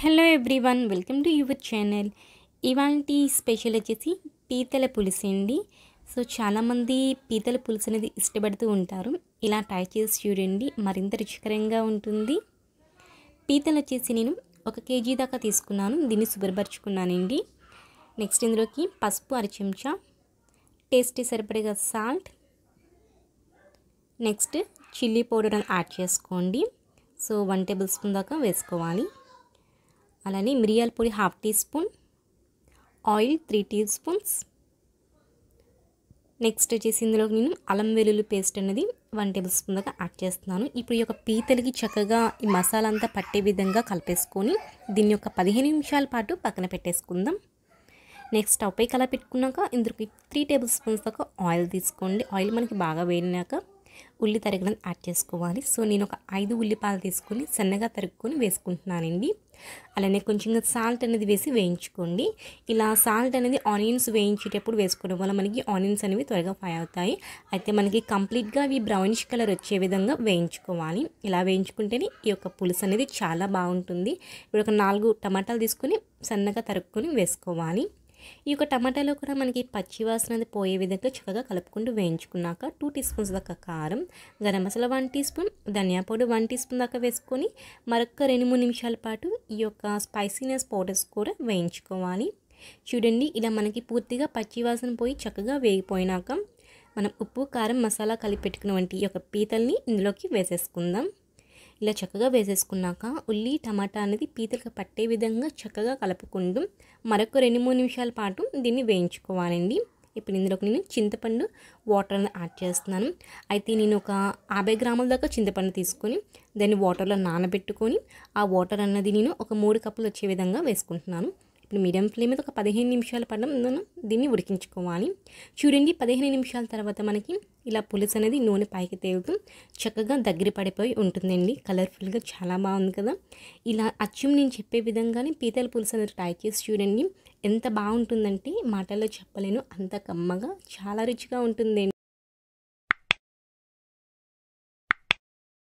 Hello everyone welcome to your channel ఇవాంటి special వచ్చేసి పీతల పులుసు అండి. సో చాలామంది పీతల పులుసు అనేది ఇష్టపడుతూ ఉంటారు. ఇలా ట్రై చేసి చూడండి మరింత రుచికరంగా ఉంటుంది. పీతలు వచ్చేసి నేను ఒక కేజీ దాకా తీసుకున్నాను దీన్ని శుభ్రపరచుకున్నానండి. నెక్స్ట్ ఇందులోకి పసుపు అర చెంచా టేస్టీ సరిపడేగా సాల్ట్ నెక్స్ట్ చిల్లీ పౌడర్ అని యాడ్ చేసుకోండి. సో వన్ టేబుల్ స్పూన్ దాకా వేసుకోవాలి. అలానే మిరియాల పొడి half teaspoon oil three teaspoons. Next వచ్చేసి ఇందులో నేను అల్లం వెల్లుల్లి పేస్ట్ అనేది వన్ టేబుల్ స్పూన్ దాకా యాడ్ చేస్తున్నాను. ఇప్పుడు ఈ యొక్క పీతలకి చక్కగా ఈ మసాలా అంతా పట్టే విధంగా కలిపేసుకొని దీన్ని యొక్క పదిహేను నిమిషాల పాటు పక్కన పెట్టేసుకుందాం. నెక్స్ట్ స్టవ్ పై కలా పెట్టుకున్నాక ఇందులోకి త్రీ టేబుల్ స్పూన్స్ దాకా ఆయిల్ తీసుకోండి. ఆయిల్ మనకి బాగా వేడినాక ఉల్లి తరగడం యాడ్ చేసుకోవాలి. సో నేను ఒక ఐదు ఉల్లిపాయలు తీసుకొని సన్నగా తరుక్కొని వేసుకుంటున్నానండి. అలానే కొంచెం సాల్ట్ అనేది వేసి వేయించుకోండి. ఇలా సాల్ట్ అనేది ఆనియన్స్ వేయించేటప్పుడు వేసుకోవడం వల్ల మనకి ఆనియన్స్ అనేవి త్వరగా ఫ్రై అవుతాయి. అయితే మనకి కంప్లీట్గా అవి బ్రౌనిష్ కలర్ వచ్చే విధంగా వేయించుకోవాలి. ఇలా వేయించుకుంటేనే ఈ యొక్క పులుసు అనేది చాలా బాగుంటుంది. ఇప్పుడు ఒక నాలుగు టమాటాలు తీసుకొని సన్నగా తరుక్కొని వేసుకోవాలి. ఈ యొక్క టమాటాలో కూడా మనకి పచ్చి వాసన అనేది పోయే విధంగా చక్కగా కలుపుకుంటూ వేయించుకున్నాక టూ టీ స్పూన్స్ దాకా కారం garam masala one teaspoon ధనియా పౌడర్ వన్ టీ స్పూన్ దాకా వేసుకొని మరొక రెండు మూడు నిమిషాల పాటు ఈ యొక్క స్పైసీనెస్ పౌడర్స్ కూడా వేయించుకోవాలి. చూడండి ఇలా మనకి పూర్తిగా పచ్చి వాసన పోయి చక్కగా వేగిపోయినాక మనం ఉప్పు కారం మసాలా కలిపి పెట్టుకున్నటువంటి ఈ యొక్క పీతల్ని ఇందులోకి వేసేసుకుందాం. ఇలా చక్కగా వేసేసుకున్నాక ఉల్లి టమాటా అనేది పీతలకు పట్టే విధంగా చక్కగా కలుపుకుంటూ మరొక రెండు మూడు నిమిషాల పాటు దీన్ని వేయించుకోవాలండి. ఇప్పుడు ఇందులోకి నేను చింతపండు వాటర్ యాడ్ చేస్తున్నాను. అయితే నేను ఒక యాభై గ్రాముల దాకా చింతపండు తీసుకొని దాన్ని వాటర్లో నానబెట్టుకొని ఆ వాటర్ అన్నది నేను ఒక మూడు కప్పులు వచ్చే విధంగా వేసుకుంటున్నాను. ఇప్పుడు మీడియం ఫ్లేమ్ మీద ఒక పదిహేను నిమిషాల పడడం మనం దీన్ని ఉడికించుకోవాలి. చూడండి పదిహేను నిమిషాల తర్వాత మనకి ఇలా పులుసు అనేది నూనె పైకి తేలుతూ చక్కగా దగ్గర పడిపోయి ఉంటుందండి. కలర్ఫుల్గా చాలా బాగుంది కదా. ఇలా అచ్చం నేను చెప్పే విధంగానే పీతల పులుసు అనేది ట్రై చేసి చూడండి ఎంత బాగుంటుందంటే మాటల్లో చెప్పలేను అంత కమ్మగా చాలా రుచిగా ఉంటుందండి.